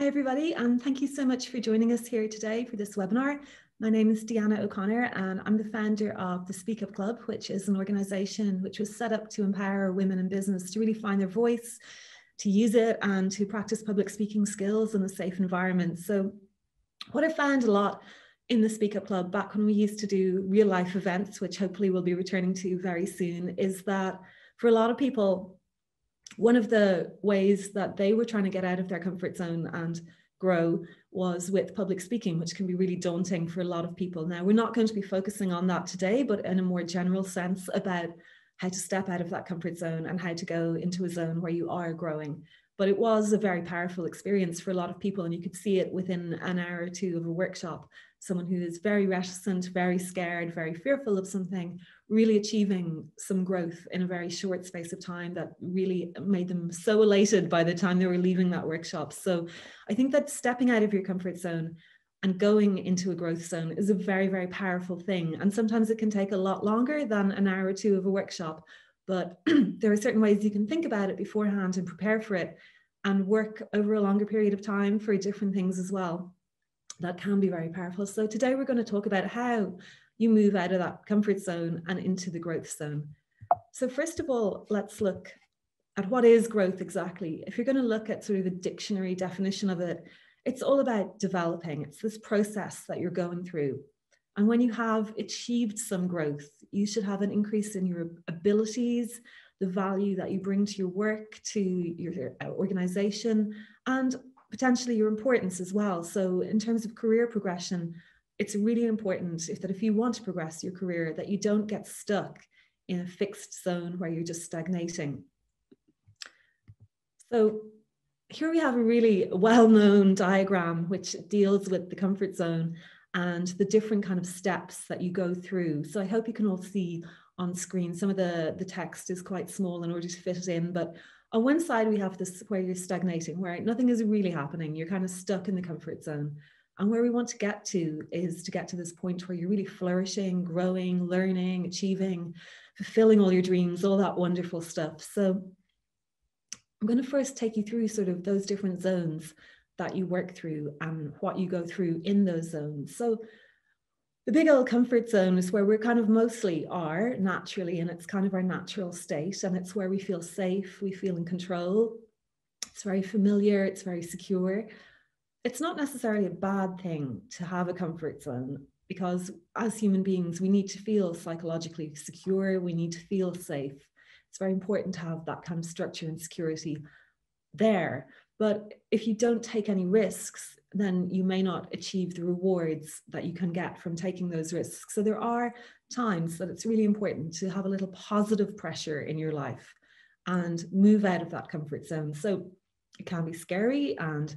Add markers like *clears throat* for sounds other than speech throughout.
Hi, everybody, and thank you so much for joining us here today for this webinar. My name is Deanna O'Connor, and I'm the founder of the Speak Up Club, which is an organization which was set up to empower women in business to really find their voice, to use it, and to practice public speaking skills in a safe environment. So, what I found a lot in the Speak Up Club back when we used to do real life events, which hopefully we'll be returning to very soon, is that for a lot of people, one of the ways that they were trying to get out of their comfort zone and grow was with public speaking, which can be really daunting for a lot of people. Now, we're not going to be focusing on that today, but in a more general sense about how to step out of that comfort zone and how to go into a zone where you are growing. But it was a very powerful experience for a lot of people, and you could see it within an hour or two of a workshop someone who is very reticent, very scared, very fearful of something, really achieving some growth in a very short space of time that really made them so elated by the time they were leaving that workshop. So I think that stepping out of your comfort zone and going into a growth zone is a very, very powerful thing. And sometimes it can take a lot longer than an hour or two of a workshop. But *clears throat* there are certain ways you can think about it beforehand and prepare for it and work over a longer period of time for different things as well that can be very powerful. So today we're going to talk about how you move out of that comfort zone and into the growth zone. So first of all, let's look at what is growth exactly. If you're going to look at sort of the dictionary definition of it, it's all about developing. It's this process that you're going through. And when you have achieved some growth, you should have an increase in your abilities, the value that you bring to your work, to your uh, organization, and potentially your importance as well. So in terms of career progression, it's really important if that if you want to progress your career, that you don't get stuck in a fixed zone where you're just stagnating. So here we have a really well-known diagram which deals with the comfort zone and the different kind of steps that you go through. So I hope you can all see on screen. Some of the, the text is quite small in order to fit it in, but on one side we have this where you're stagnating where nothing is really happening. You're kind of stuck in the comfort zone. And where we want to get to is to get to this point where you're really flourishing growing learning achieving fulfilling all your dreams all that wonderful stuff. So i'm going to first take you through sort of those different zones that you work through and what you go through in those zones. So the big old comfort zone is where we're kind of mostly are naturally, and it's kind of our natural state, and it's where we feel safe, we feel in control. It's very familiar, it's very secure. It's not necessarily a bad thing to have a comfort zone because as human beings, we need to feel psychologically secure, we need to feel safe. It's very important to have that kind of structure and security there. But if you don't take any risks, then you may not achieve the rewards that you can get from taking those risks. So there are times that it's really important to have a little positive pressure in your life and move out of that comfort zone. So it can be scary and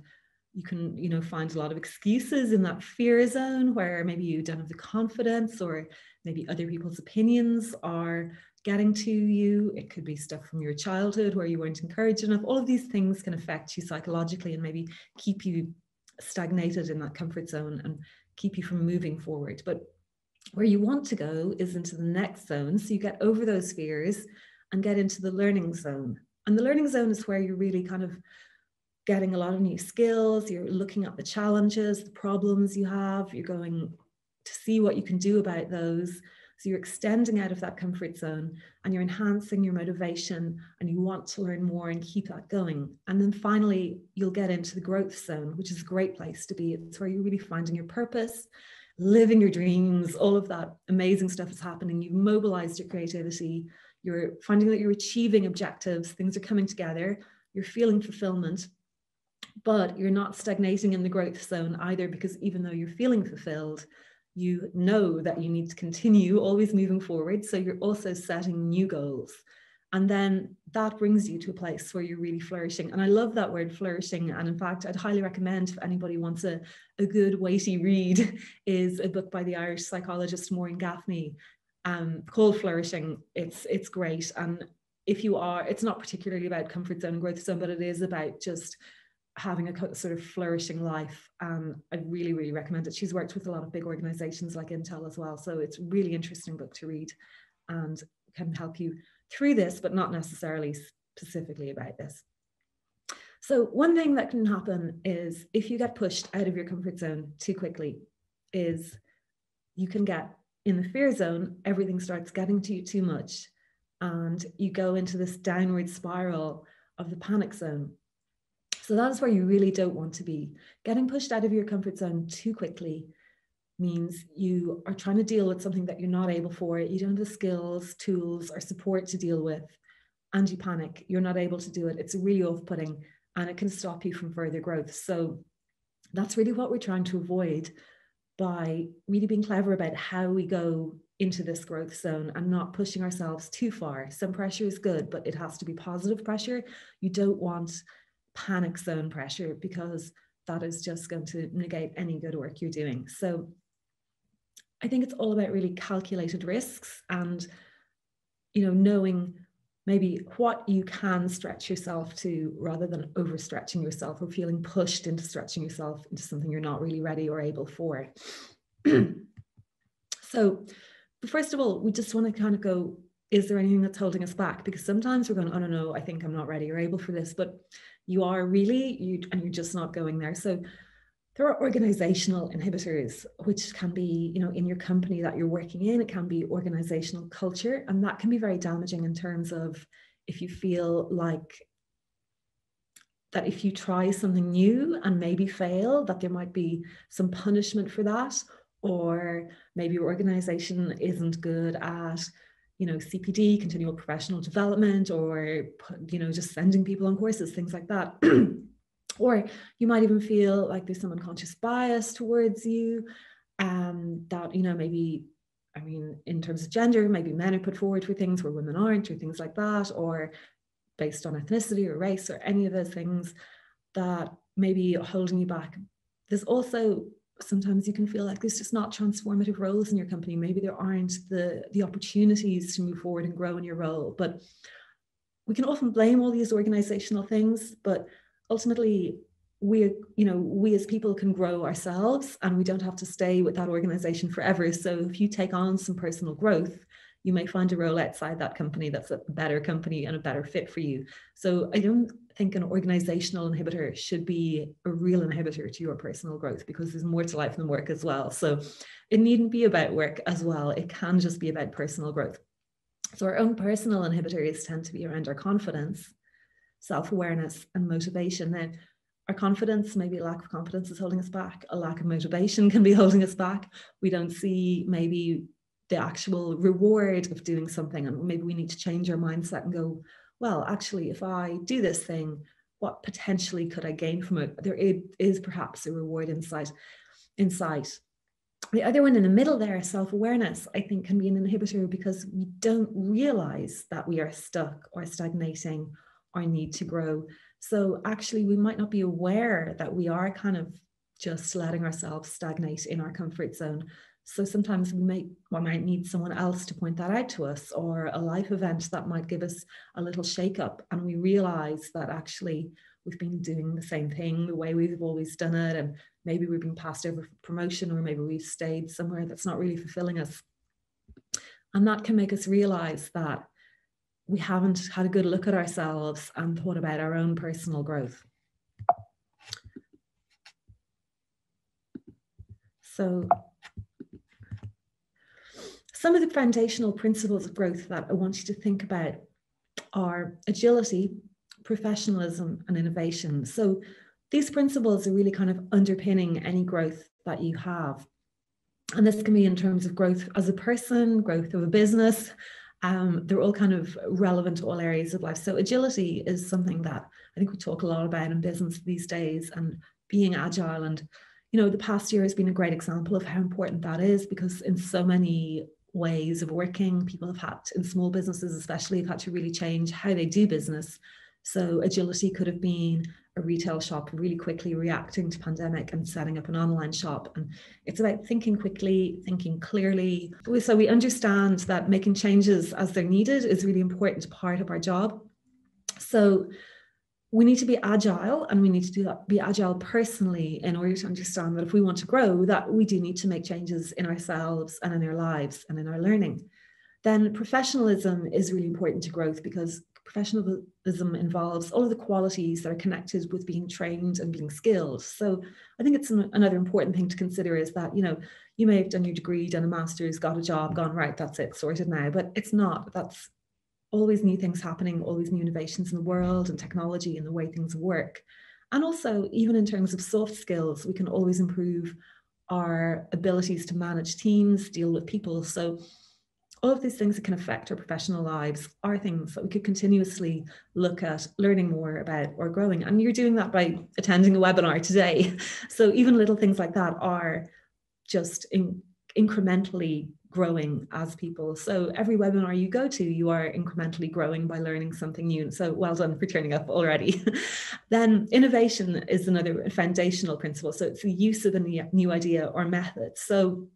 you can you know find a lot of excuses in that fear zone where maybe you don't have the confidence or maybe other people's opinions are getting to you it could be stuff from your childhood where you weren't encouraged enough all of these things can affect you psychologically and maybe keep you stagnated in that comfort zone and keep you from moving forward. But where you want to go is into the next zone. So you get over those fears and get into the learning zone. And the learning zone is where you're really kind of getting a lot of new skills. You're looking at the challenges, the problems you have. You're going to see what you can do about those. So you're extending out of that comfort zone and you're enhancing your motivation and you want to learn more and keep that going. And then finally, you'll get into the growth zone, which is a great place to be. It's where you're really finding your purpose, living your dreams, all of that amazing stuff is happening. You've mobilized your creativity, you're finding that you're achieving objectives, things are coming together, you're feeling fulfillment. But you're not stagnating in the growth zone either, because even though you're feeling fulfilled, you know that you need to continue always moving forward. So you're also setting new goals. And then that brings you to a place where you're really flourishing. And I love that word flourishing. And in fact, I'd highly recommend if anybody wants a, a good weighty read, *laughs* is a book by the Irish psychologist Maureen Gaffney um, called Flourishing. It's it's great. And if you are, it's not particularly about comfort zone and growth zone, but it is about just having a sort of flourishing life. Um, I really, really recommend it. She's worked with a lot of big organizations like Intel as well. So it's really interesting book to read and can help you through this, but not necessarily specifically about this. So, one thing that can happen is if you get pushed out of your comfort zone too quickly, is you can get in the fear zone, everything starts getting to you too much, and you go into this downward spiral of the panic zone. So, that is where you really don't want to be. Getting pushed out of your comfort zone too quickly means you are trying to deal with something that you're not able for, you don't have the skills, tools, or support to deal with, and you panic, you're not able to do it. It's really off putting and it can stop you from further growth. So that's really what we're trying to avoid by really being clever about how we go into this growth zone and not pushing ourselves too far. Some pressure is good, but it has to be positive pressure. You don't want panic zone pressure because that is just going to negate any good work you're doing. So I think it's all about really calculated risks and you know knowing maybe what you can stretch yourself to rather than overstretching yourself or feeling pushed into stretching yourself into something you're not really ready or able for. *clears throat* so, first of all, we just want to kind of go is there anything that's holding us back? Because sometimes we're going, oh no, no, I think I'm not ready or able for this, but you are really, you and you're just not going there. So there are organizational inhibitors which can be you know in your company that you're working in it can be organizational culture and that can be very damaging in terms of if you feel like that if you try something new and maybe fail that there might be some punishment for that or maybe your organization isn't good at you know cpd continual professional development or you know just sending people on courses things like that. *clears throat* Or you might even feel like there's some unconscious bias towards you um, that you know maybe i mean in terms of gender maybe men are put forward for things where women aren't or things like that or based on ethnicity or race or any of those things that maybe holding you back. There's also sometimes you can feel like there's just not transformative roles in your company. Maybe there aren't the the opportunities to move forward and grow in your role but we can often blame all these organizational things but ultimately we you know we as people can grow ourselves and we don't have to stay with that organization forever. So if you take on some personal growth you may find a role outside that company that's a better company and a better fit for you. So i don't think an organizational inhibitor should be a real inhibitor to your personal growth because there's more to life than work as well so it needn't be about work as well it can just be about personal growth so our own personal inhibitors tend to be around our confidence self awareness and motivation. Now, our confidence, maybe a lack of confidence is holding us back, a lack of motivation *laughs* can be holding us back. We don't see maybe the actual reward of doing something, and maybe we need to change our mindset and go, well, actually, if I do this thing, what potentially could I gain from it? There is perhaps a reward inside. Inside. The other one in the middle there, self awareness, I think can be an inhibitor because we don't realize that we are stuck or stagnating or need to grow. So actually, we might not be aware that we are kind of just letting ourselves stagnate in our comfort zone. So sometimes we may we might need someone else to point that out to us, or a life event that might give us a little shake up, and we realize that actually we've been doing the same thing the way we've always done it, and maybe we've been passed over for promotion, or maybe we've stayed somewhere that's not really fulfilling us. And that can make us realize that we haven't had a good look at ourselves and thought about our own personal growth. So some of the foundational principles of growth that I want you to think about are agility, professionalism, and innovation. So these principles are really kind of underpinning any growth that you have. And this can be in terms of growth as a person, growth of a business, um, they're all kind of relevant to all areas of life. So agility is something that I think we talk a lot about in business these days and being agile. And, you know, the past year has been a great example of how important that is because in so many ways of working, people have had, in small businesses especially, have had to really change how they do business. So agility could have been a retail shop really quickly reacting to pandemic and setting up an online shop. And it's about thinking quickly thinking clearly. So we understand that making changes as they're needed is really important part of our job. So we need to be agile and we need to do that be agile personally in order to understand that if we want to grow that we do need to make changes in ourselves and in our lives and in our learning then professionalism is really important to growth because professionalism involves all of the qualities that are connected with being trained and being skilled. So I think it's an, another important thing to consider is that, you know, you may have done your degree, done a master's, got a job, gone, right, that's it, sorted now. But it's not. That's always new things happening, always new innovations in the world and technology and the way things work. And also, even in terms of soft skills, we can always improve our abilities to manage teams, deal with people. So all of these things that can affect our professional lives are things that we could continuously look at learning more about or growing. And you're doing that by attending a webinar today. *laughs* So even little things like that are just in, incrementally growing as people. So every webinar you go to, you are incrementally growing by learning something new. So well done for turning up already. *laughs* then innovation is another foundational principle. So it's the use of a new idea or method. So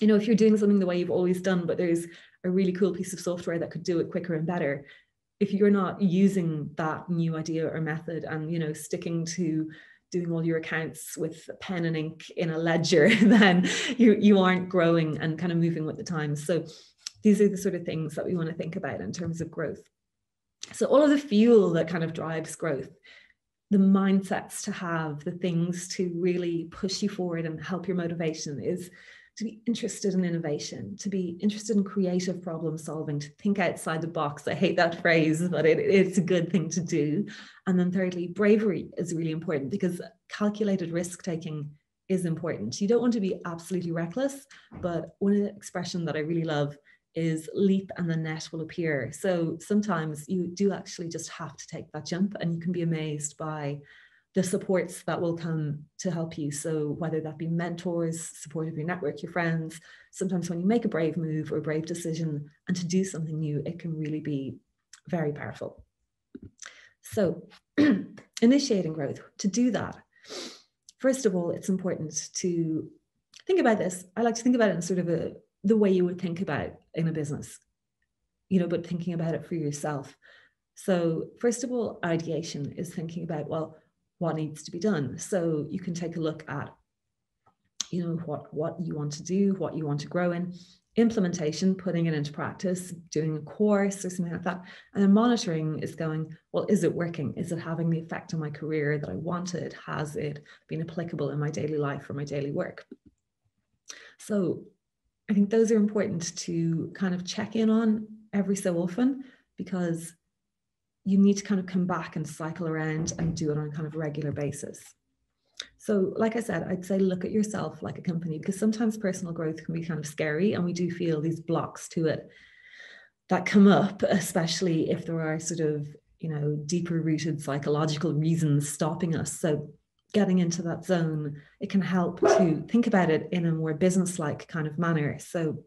you know, if you're doing something the way you've always done, but there's a really cool piece of software that could do it quicker and better, if you're not using that new idea or method and, you know, sticking to doing all your accounts with pen and ink in a ledger, *laughs* then you, you aren't growing and kind of moving with the times. So these are the sort of things that we want to think about in terms of growth. So all of the fuel that kind of drives growth, the mindsets to have, the things to really push you forward and help your motivation is to be interested in innovation, to be interested in creative problem solving, to think outside the box. I hate that phrase, but it, it's a good thing to do. And then, thirdly, bravery is really important because calculated risk taking is important. You don't want to be absolutely reckless, but one expression that I really love is leap and the net will appear. So sometimes you do actually just have to take that jump and you can be amazed by the supports that will come to help you. So, whether that be mentors, support of your network, your friends, sometimes when you make a brave move or a brave decision and to do something new, it can really be very powerful. So, *clears throat* initiating growth, to do that, first of all, it's important to think about this. I like to think about it in sort of a the way you would think about in a business, you know, but thinking about it for yourself. So, first of all, ideation is thinking about, well, what needs to be done. So you can take a look at, you know, what, what you want to do, what you want to grow in, implementation, putting it into practice, doing a course or something like that. And then monitoring is going, well, is it working? Is it having the effect on my career that I wanted? Has it been applicable in my daily life or my daily work? So I think those are important to kind of check in on every so often because you need to kind of come back and cycle around and do it on a kind of regular basis. So, like I said, I'd say look at yourself like a company because sometimes personal growth can be kind of scary and we do feel these blocks to it that come up, especially if there are sort of, you know, deeper rooted psychological reasons stopping us. So, getting into that zone, it can help to think about it in a more business like kind of manner. So,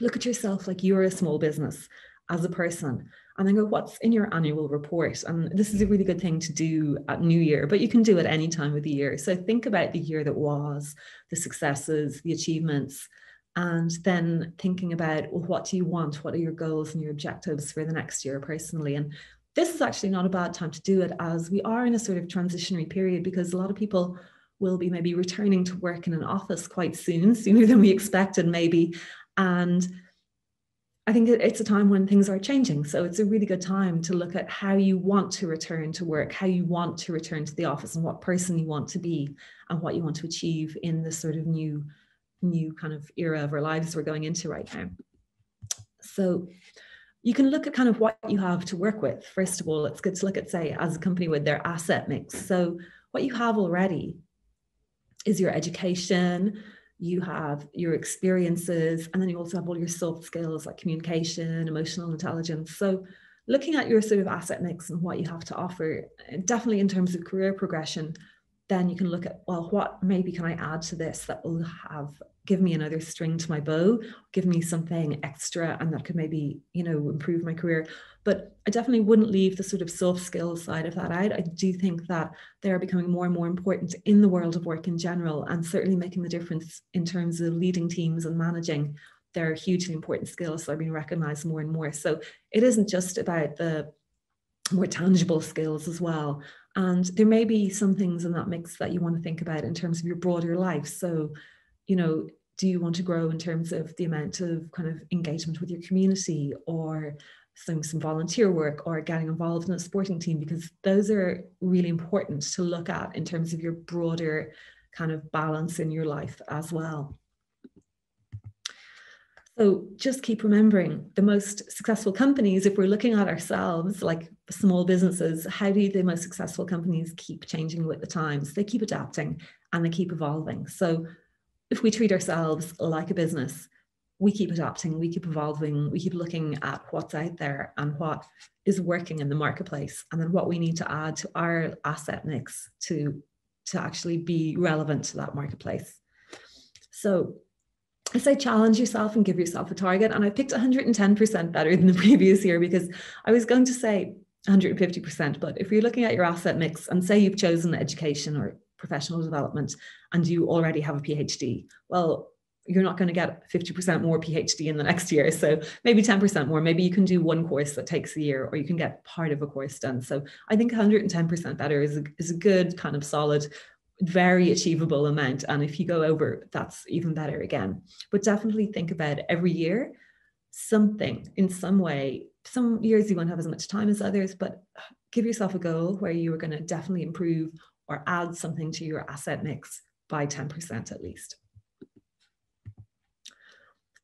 look at yourself like you're a small business as a person and then go, what's in your annual report? And this is a really good thing to do at New Year, but you can do it any time of the year. So think about the year that was, the successes, the achievements, and then thinking about, well, what do you want? What are your goals and your objectives for the next year personally? And this is actually not a bad time to do it as we are in a sort of transitionary period because a lot of people will be maybe returning to work in an office quite soon, *laughs* sooner than we expected, maybe. And I think it's a time when things are changing. So it's a really good time to look at how you want to return to work, how you want to return to the office, and what person you want to be, and what you want to achieve in this sort of new, new kind of era of our lives we're going into right now. So you can look at kind of what you have to work with. First of all, it's good to look at, say, as a company with their asset mix. So what you have already is your education, you have your experiences, and then you also have all your soft skills like communication, emotional intelligence. So, looking at your sort of asset mix and what you have to offer, uh, definitely in terms of career progression, then you can look at, well, what maybe can I add to this that will have give me another string to my bow, give me something extra, and that could maybe, you know, improve my career. But I definitely wouldn't leave the sort of soft skills side of that out. I do think that they are becoming more and more important in the world of work in general, and certainly making the difference in terms of leading teams and managing. They're hugely important skills that are being recognized more and more. So it isn't just about the more tangible skills as well. And there may be some things in that mix that you want to think about in terms of your broader life. So, you know, do you want to grow in terms of the amount of kind of engagement with your community or some, some volunteer work or getting involved in a sporting team because those are really important to look at in terms of your broader kind of balance in your life as well. So just keep remembering the most successful companies, if we're looking at ourselves like small businesses, how do the most successful companies keep changing with the times? They keep adapting and they keep evolving. So if we treat ourselves like a business, we keep adapting, we keep evolving, we keep looking at what's out there and what is working in the marketplace, and then what we need to add to our asset mix to, to actually be relevant to that marketplace. So I say challenge yourself and give yourself a target. And I picked 110% better than the *laughs* previous year because I was going to say 150%. But if you're looking at your asset mix and say you've chosen education or professional development and you already have a PhD, well, you're not going to get 50% more PhD in the next year. So maybe 10% more. Maybe you can do one course that takes a year, or you can get part of a course done. So I think 110% better is a, is a good kind of solid very achievable amount. And if you go over, that's even better again. But definitely think about every year something in some way. Some years you won't have as much time as others, but give yourself a goal where you are going to definitely improve or add something to your asset mix by 10% at least.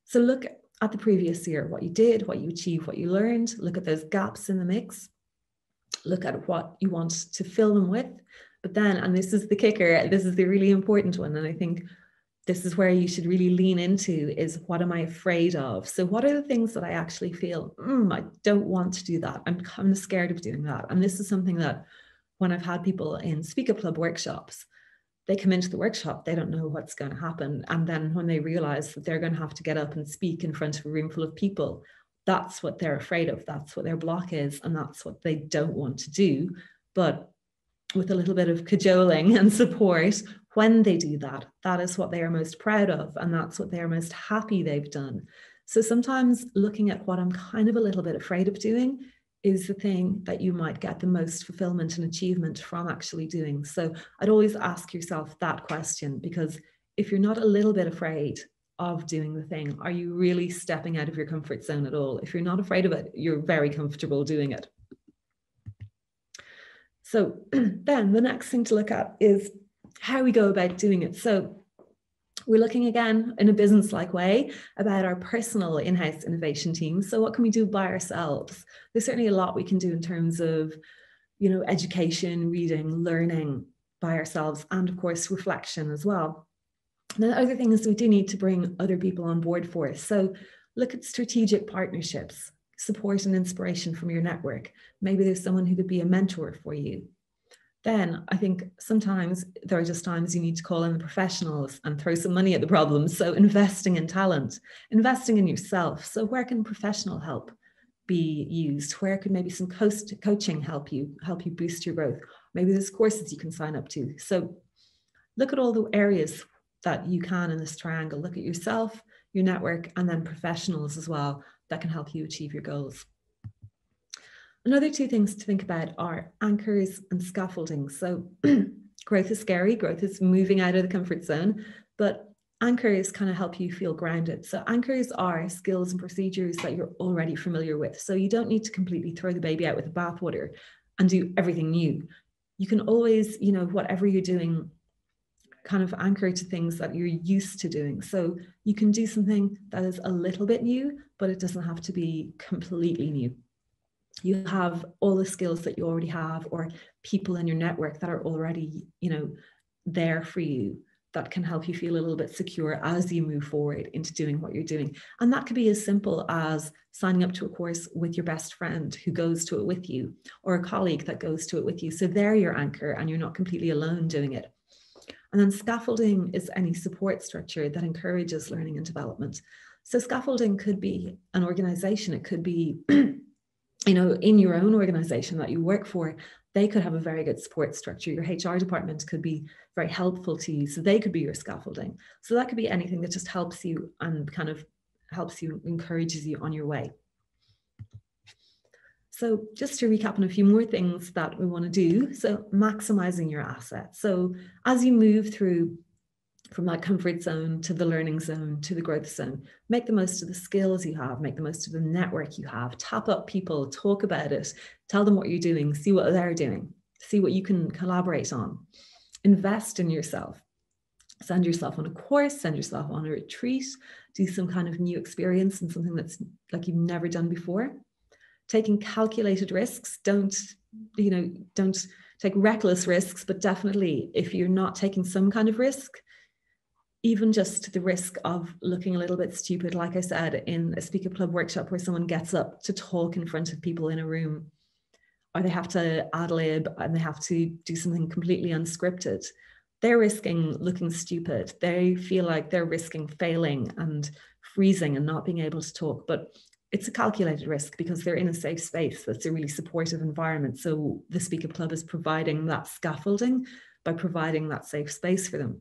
So look at the previous year, what you did, what you achieved, what you learned, look at those gaps in the mix, look at what you want to fill them with, but then, and this is the kicker, this is the really important one. And I think this is where you should really lean into is what am I afraid of? So, what are the things that I actually feel, mm, I don't want to do that? I'm kind of scared of doing that. And this is something that when I've had people in Speak Up Club workshops, they come into the workshop, they don't know what's going to happen. And then when they realize that they're going to have to get up and speak in front of a room full of people, that's what they're afraid of. That's what their block is. And that's what they don't want to do. But with a little bit of cajoling and support when they do that. That is what they are most proud of, and that's what they are most happy they've done. So sometimes looking at what I'm kind of a little bit afraid of doing is the thing that you might get the most fulfillment and achievement from actually doing. So I'd always ask yourself that question because if you're not a little bit afraid of doing the thing, are you really stepping out of your comfort zone at all? If you're not afraid of it, you're very comfortable doing it. So *clears throat* then the next thing to look at is how we go about doing it. So we're looking again in a business like way about our personal in house innovation team. So, what can we do by ourselves? There's certainly a lot we can do in terms of, you know, education, reading, learning by ourselves, and of course, reflection as well. And the other thing is we do need to bring other people on board for us. So, look at strategic partnerships support and inspiration from your network. Maybe there's someone who could be a mentor for you. Then I think sometimes there are just times you need to call in the professionals and throw some money at the problem. So investing in talent, investing in yourself. So where can professional help be used? Where could maybe some coach coaching help you help you boost your growth? Maybe there's courses you can sign up to. So look at all the areas that you can in this triangle. Look at yourself, your network, and then professionals as well that can help you achieve your goals. Another two things to think about are anchors and scaffolding. So *clears throat* growth is scary, growth is moving out of the comfort zone, but anchors kind of help you feel grounded. So anchors are skills and procedures that you're already familiar with. So you don't need to completely throw the baby out with the bathwater and do everything new. You can always, you know, whatever you're doing kind of anchor to things that you're used to doing. So you can do something that is a little bit new, but it doesn't have to be completely new. You have all the skills that you already have, or people in your network that are already, you know, there for you that can help you feel a little bit secure as you move forward into doing what you're doing. And that could be as simple as signing up to a course with your best friend who goes to it with you, or a colleague that goes to it with you. So they're your anchor and you're not completely alone doing it. And then scaffolding is any support structure that encourages learning and development. So scaffolding could be an organization, it could be, *clears throat* you know, in your own organization that you work for, they could have a very good support structure. Your HR department could be very helpful to you. So they could be your scaffolding. So that could be anything that just helps you and kind of helps you, encourages you on your way. So just to recap on a few more things that we want to do. So maximizing your assets. So as you move through from that comfort zone to the learning zone to the growth zone. Make the most of the skills you have, make the most of the network you have, tap up people, talk about it, tell them what you're doing, see what they're doing, see what you can collaborate on. Invest in yourself. Send yourself on a course, send yourself on a retreat, do some kind of new experience and something that's like you've never done before. Taking calculated risks, don't, you know, don't take reckless risks, but definitely if you're not taking some kind of risk, even just the risk of looking a little bit stupid, like I said, in a Speak Up Club workshop where someone gets up to talk in front of people in a room, or they have to ad lib and they have to do something completely unscripted, they're risking looking stupid. They feel like they're risking failing and freezing and not being able to talk. But it's a calculated risk because they're in a safe space that's a really supportive environment. So the Speak Up Club is providing that scaffolding by providing that safe space for them.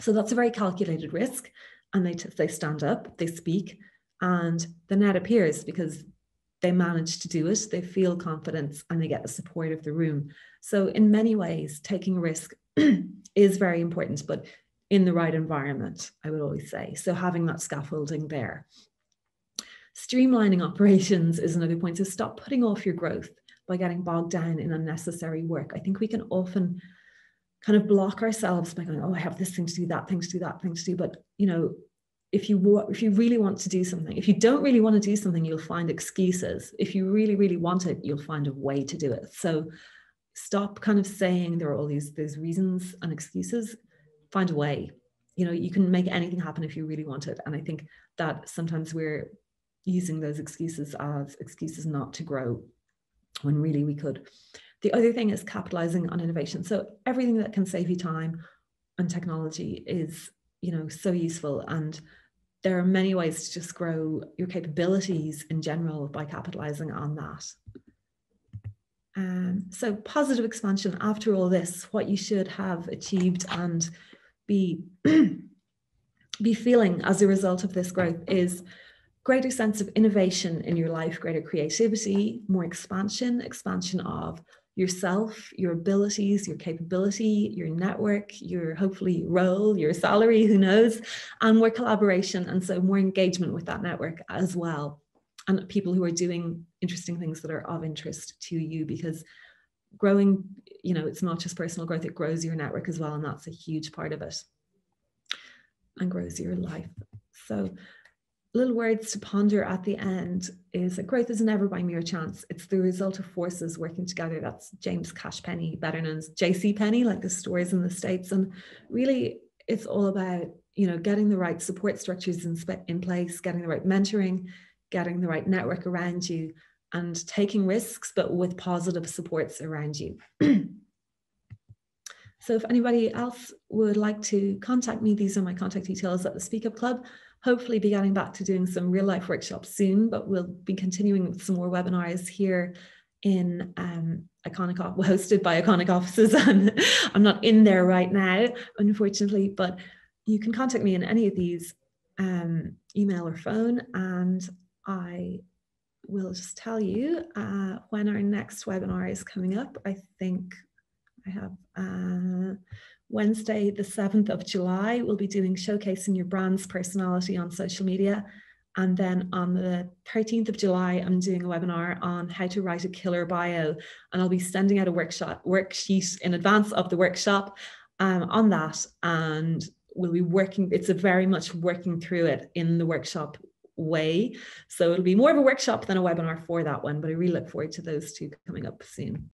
So that's a very calculated risk. And they, t- they stand up, they speak, and the net appears because they manage to do it, they feel confidence, and they get the support of the room. So, in many ways, taking a risk *clears throat* is very important, but in the right environment, I would always say. So, having that scaffolding there. Streamlining *laughs* operations is another point. So, stop putting off your growth by getting bogged down in unnecessary work. I think we can often kind of block ourselves by going, oh, I have this thing to do, that thing to do, that thing to do. But you know, if you if you really want to do something, if you don't really want to do something, you'll find excuses. If you really, really want it, you'll find a way to do it. So stop kind of saying there are all these these reasons and excuses. Find a way. You know, you can make anything happen if you really want it. And I think that sometimes we're using those excuses as excuses not to grow when really we could. The other thing is capitalizing on innovation. So everything that can save you time and technology is, you know, so useful. And there are many ways to just grow your capabilities in general by capitalizing on that. Um, so positive expansion after all this, what you should have achieved and be *clears throat* be feeling as a result of this growth is greater sense of innovation in your life, greater creativity, more expansion, expansion of yourself, your abilities, your capability, your network, your hopefully role, your salary, who knows, and more collaboration. And so more engagement with that network as well. And people who are doing interesting things that are of interest to you because growing, you know, it's not just personal growth, it grows your network as well. And that's a huge part of it and grows your life. So little words to ponder at the end is that growth is never by mere chance. It's the result of forces working together. That's James Cash Penney, better known as JC Penney, like the stores in the States. And really, it's all about, you know, getting the right support structures in, in place, getting the right mentoring, getting the right network around you, and taking risks, but with positive supports around you. *clears throat* so if anybody else would like to contact me, these are my contact details at the Speak Up Club hopefully be getting back to doing some real life workshops soon, but we'll be continuing with some more webinars here in um, Iconic, *laughs* hosted by Iconic offices. *laughs* And I'm not in there right now, unfortunately, but you can contact me in any of these um, email or phone, and I will just tell you uh, when our next webinar is coming up. I think I have uh, Wednesday, the 7th of July, we'll be doing showcasing your brand's personality on social media. And then on the 13th of July, I'm doing a webinar on how to write a killer bio. And I'll be sending out a workshop worksheet in advance of the workshop um, on that. And we'll be working, it's a very much working through it in the workshop way. So it'll be more of a workshop than a webinar for that one, but I really look forward to those two coming up soon.